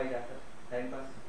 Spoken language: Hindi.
पाई जाकर टाइम पास